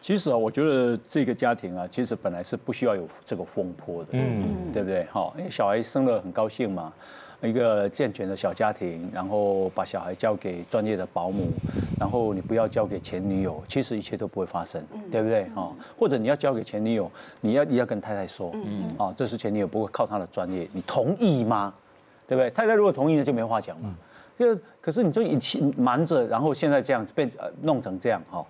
其实啊，我觉得这个家庭啊，其实本来是不需要有这个风波的，嗯，对不对？好，因为小孩生了很高兴嘛，一个健全的小家庭，然后把小孩交给专业的保姆，然后你不要交给前女友，其实一切都不会发生，对不对？哈，或者你要交给前女友，你要你要跟太太说，嗯，啊，这是前女友，不会靠她的专业，你同意吗？对不对？太太如果同意，那就没话讲嘛。就可是你就一起瞒着，然后现在这样子被呃弄成这样哈。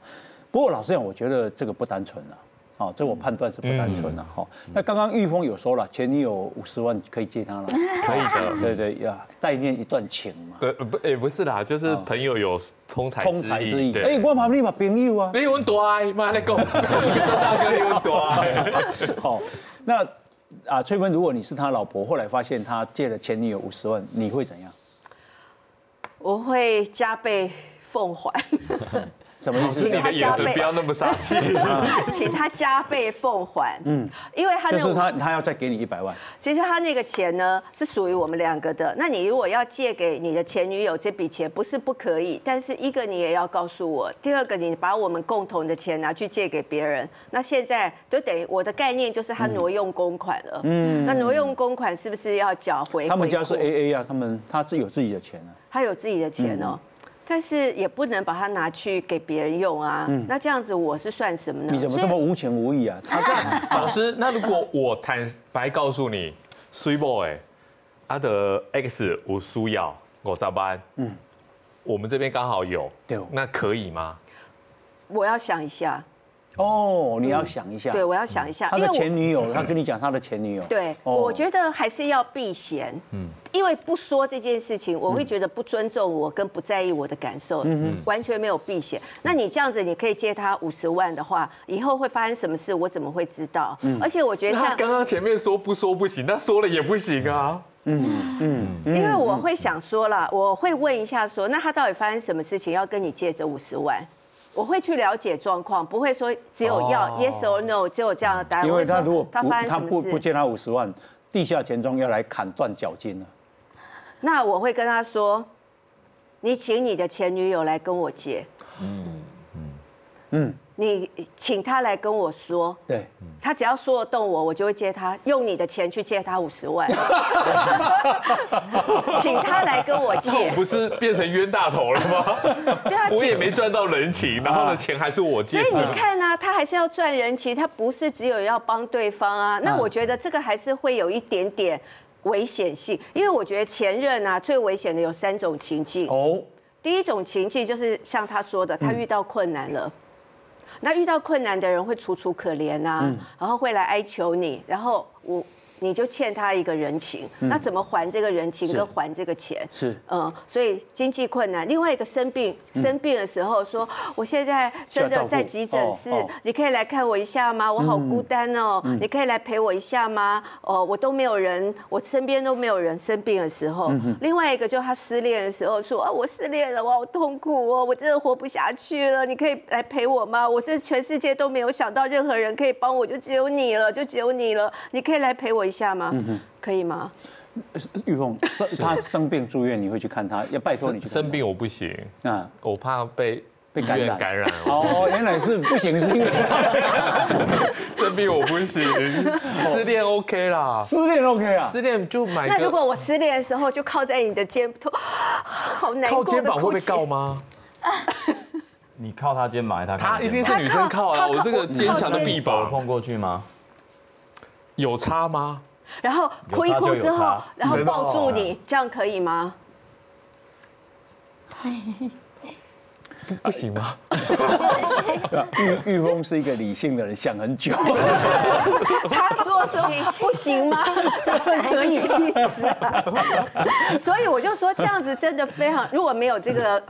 不过老实讲，我觉得这个不单纯了，好，这我判断是不单纯了，哈。那刚刚玉峰有说了，前女友五十万可以借他了，可以的，对对呀，代念一段情嘛。对，不，也不是啦，就是朋友有通财通财之意。哎，我旁边嘛朋友啊，你很大，妈来讲，张大哥你很大。好，那啊，翠芬，如果你是他老婆，后来发现他借了前女友五十万，你会怎样？我会加倍奉还。什么意思？是你的眼神不要那么杀气。请他加倍奉还。嗯，因为他就是他，他要再给你一百万。其实他那个钱呢，是属于我们两个的。那你如果要借给你的前女友这笔钱，不是不可以，但是一个你也要告诉我，第二个你把我们共同的钱拿去借给别人，那现在就等于我的概念就是他挪用公款了。嗯，那挪用公款是不是要缴回？他们家是 A A 啊，他们他是有自己的钱啊。他有自己的钱哦。但是也不能把它拿去给别人用啊，那这样子我是算什么呢？你怎么这么无情无义啊？老师，那如果我坦白告诉你，three boy，他的 X 无需要我上班，嗯，我们这边刚好有，对，那可以吗？我要想一下。哦，你要想一下。对，我要想一下。他的前女友，他跟你讲他的前女友。对，我觉得还是要避嫌。嗯。因为不说这件事情，我会觉得不尊重我，跟不在意我的感受。嗯完全没有避嫌。那你这样子，你可以借他五十万的话，以后会发生什么事，我怎么会知道？嗯。而且我觉得像刚刚前面说不说不行，那说了也不行啊。嗯嗯。因为我会想说了，我会问一下说，那他到底发生什么事情要跟你借这五十万？我会去了解状况，不会说只有要 yes or no，只有这样的答案。因为他如果他发生什么事，不借他五十万，地下钱庄要来砍断脚筋了。那我会跟他说，你请你的前女友来跟我借。嗯嗯嗯。你请他来跟我说，对，他只要说得动我，我就会借他，用你的钱去借他五十万，请他来跟我借，我不是变成冤大头了吗？对啊，我也没赚到人情，然后呢，钱还是我借。所以你看呢，他还是要赚人情，他不是只有要帮对方啊。那我觉得这个还是会有一点点危险性，因为我觉得前任啊最危险的有三种情境哦。第一种情境就是像他说的，他遇到困难了。那遇到困难的人会楚楚可怜啊，然后会来哀求你，然后我。你就欠他一个人情，那怎么还这个人情跟还这个钱？是，嗯，所以经济困难。另外一个生病，生病的时候说，我现在真的在急诊室，你可以来看我一下吗？我好孤单哦，你可以来陪我一下吗？哦，我都没有人，我身边都没有人生病的时候。另外一个就他失恋的时候说，啊，我失恋了，我好痛苦哦，我真的活不下去了，你可以来陪我吗？我这全世界都没有想到任何人可以帮我，就只有你了，就只有你了，你可以来陪我。一下吗？可以吗？玉凤，他生病住院，你会去看他？要拜托你去。生病我不行啊，我怕被被感染感染。哦，原来是不行，是因为 生病我不行。失恋 OK 啦，失恋 OK 啊，失恋就买。那如果我失恋的时候就靠在你的肩头，好难靠肩膀会被告吗？你靠他肩膀，他他一定是女生靠啊，我这个坚强的臂膀碰过去吗？有差吗？然后哭一哭之后，然后抱住你，这样可以吗？不行吗？玉玉峰是一个理性的人，想很久。他说说不行吗？可以的意思。所以我就说这样子真的非常，如果没有这个。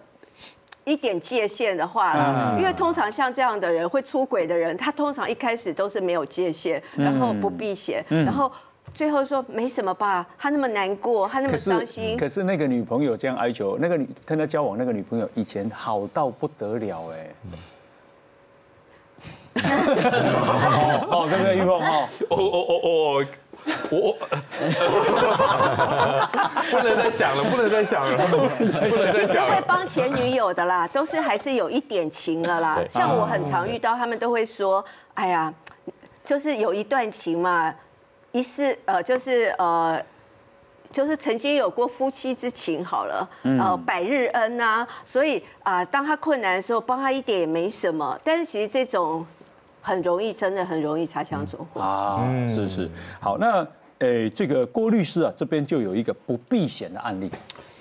一点界限的话，因为通常像这样的人会出轨的人，他通常一开始都是没有界限，然后不避嫌，然后最后说没什么吧，他那么难过，他那么伤心。可是那个女朋友这样哀求，那个女跟他交往那个女朋友以前好到不得了哎。哦，对不对，玉凤？哦，我我我 不能再想了，不能再想了，不能再想了。会帮前女友的啦，都是还是有一点情了啦。像我很常遇到，他们都会说，哎呀，就是有一段情嘛，一世呃，就是呃，就是曾经有过夫妻之情好了，呃，百日恩呐，所以啊，当他困难的时候，帮他一点也没什么。但是其实这种。很容易，真的很容易擦枪走火啊！是是，好，那诶，这个郭律师啊，这边就有一个不避险的案例。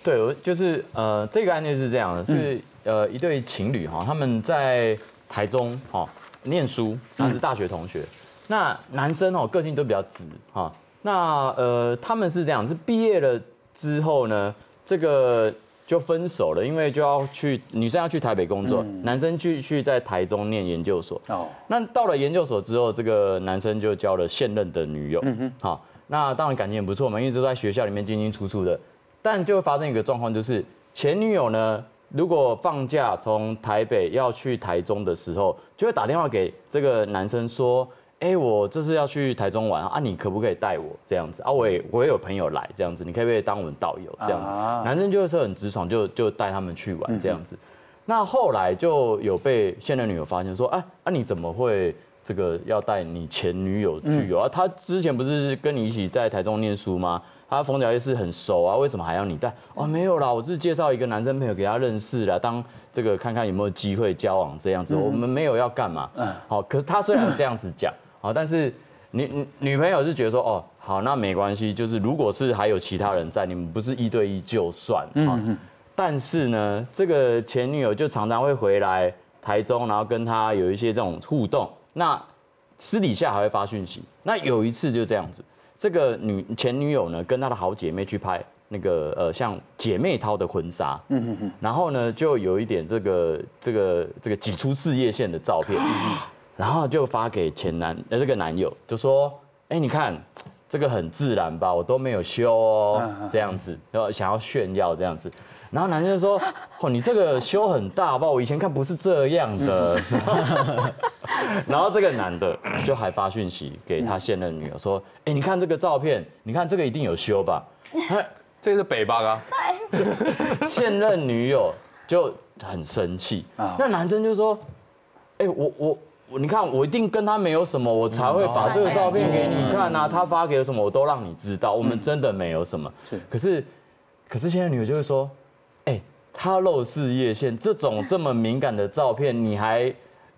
对，就是呃，这个案例是这样的，是呃一对情侣哈，他们在台中哈念书，他是大学同学。那男生哦个性都比较直哈，那呃他们是这样，是毕业了之后呢，这个。就分手了，因为就要去女生要去台北工作，男生继续在台中念研究所。哦，那到了研究所之后，这个男生就交了现任的女友。嗯哼，好，那当然感情很不错嘛，因为都在学校里面进进出出的。但就会发生一个状况，就是前女友呢，如果放假从台北要去台中的时候，就会打电话给这个男生说。哎，我这次要去台中玩啊，你可不可以带我这样子啊？我也我也有朋友来这样子，你可不可以当我们导游这样子？男生就是很直爽，就就带他们去玩这样子。那后来就有被现任女友发现说，哎，啊你怎么会这个要带你前女友去啊？他之前不是跟你一起在台中念书吗？他冯小叶是很熟啊，为什么还要你带？哦，没有啦，我是介绍一个男生朋友给他认识啦，当这个看看有没有机会交往这样子。我们没有要干嘛。嗯，好，可是他虽然这样子讲。好，但是女女朋友是觉得说，哦，好，那没关系，就是如果是还有其他人在，你们不是一对一就算。嗯但是呢，这个前女友就常常会回来台中，然后跟他有一些这种互动，那私底下还会发讯息。那有一次就这样子，这个女前女友呢，跟她的好姐妹去拍那个呃，像姐妹淘的婚纱。嗯哼哼。然后呢，就有一点这个这个这个挤出事业线的照片。然后就发给前男呃这个男友，就说，哎，你看这个很自然吧，我都没有修哦，这样子，要想要炫耀这样子。然后男生就说，哦，你这个修很大吧，我以前看不是这样的。然后这个男的就还发讯息给他现任女友说，哎，你看这个照片，你看这个一定有修吧？这是北巴啊。现任女友就很生气，那男生就说，哎，我我。你看，我一定跟他没有什么，我才会把这个照片给你看啊。他发给了什么，我都让你知道。我们真的没有什么。是，可是，可是现在女友就会说，哎，他露事业线这种这么敏感的照片，你还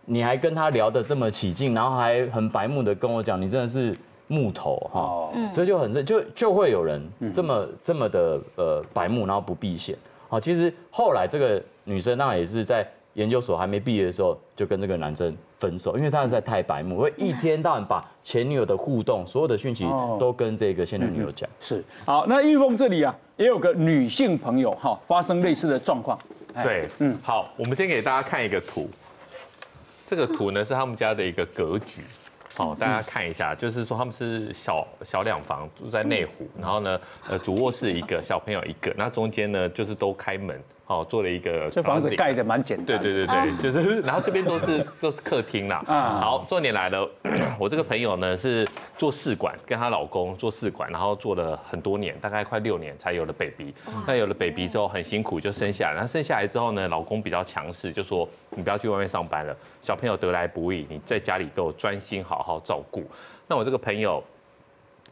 你还跟他聊得这么起劲，然后还很白目的跟我讲，你真的是木头哈。所以就很就就会有人这么这么的呃白目，然后不避嫌。好，其实后来这个女生当然也是在。研究所还没毕业的时候，就跟这个男生分手，因为他实在太白目，会一天到晚把前女友的互动、所有的讯息都跟这个现任女友讲。是，好，那玉凤这里啊，也有个女性朋友哈，发生类似的状况。对，嗯，好，我们先给大家看一个图，这个图呢是他们家的一个格局。好，大家看一下，就是说他们是小小两房住在内湖，然后呢，呃，主卧室一个，小朋友一个，那中间呢就是都开门。哦，做了一个这房子盖的蛮简单，对对对对，就是，然后这边都是都是客厅啦。啊，好，重点来了，我这个朋友呢是做试管，跟她老公做试管，然后做了很多年，大概快六年才有了 baby。那有了 baby 之后很辛苦，就生下来。然后生下来之后呢，老公比较强势，就说你不要去外面上班了，小朋友得来不易，你在家里给我专心好好照顾。那我这个朋友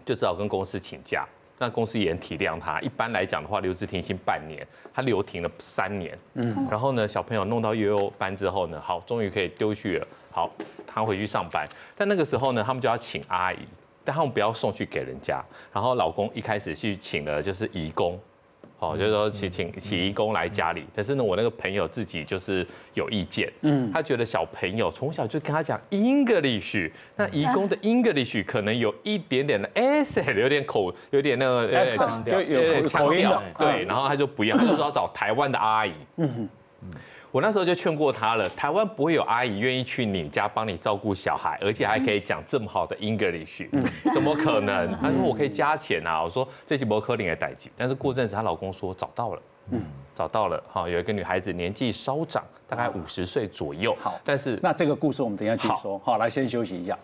就只好跟公司请假。那公司也很体谅他。一般来讲的话，留职停薪半年，他留停了三年。嗯，然后呢，小朋友弄到幼幼班之后呢，好，终于可以丢去了。好，他回去上班。但那个时候呢，他们就要请阿姨，但他们不要送去给人家。然后老公一开始去请了就是义工。哦，就是说请请洗衣工来家里，但是呢，我那个朋友自己就是有意见，嗯，他觉得小朋友从小就跟他讲 English，那义工的 English 可能有一点点的 S，有点口，有点那个，就有口音的，对，然后他就不要，他就说要找台湾的阿姨，嗯我那时候就劝过他了，台湾不会有阿姨愿意去你家帮你照顾小孩，而且还可以讲这么好的 English，怎么可能？他说我可以加钱啊，我说这是摩柯林的代际，但是过阵子她老公说找到了，嗯，找到了，哈，有一个女孩子年纪稍长，大概五十岁左右，好，但是那这个故事我们等一下继续说，好，来先休息一下。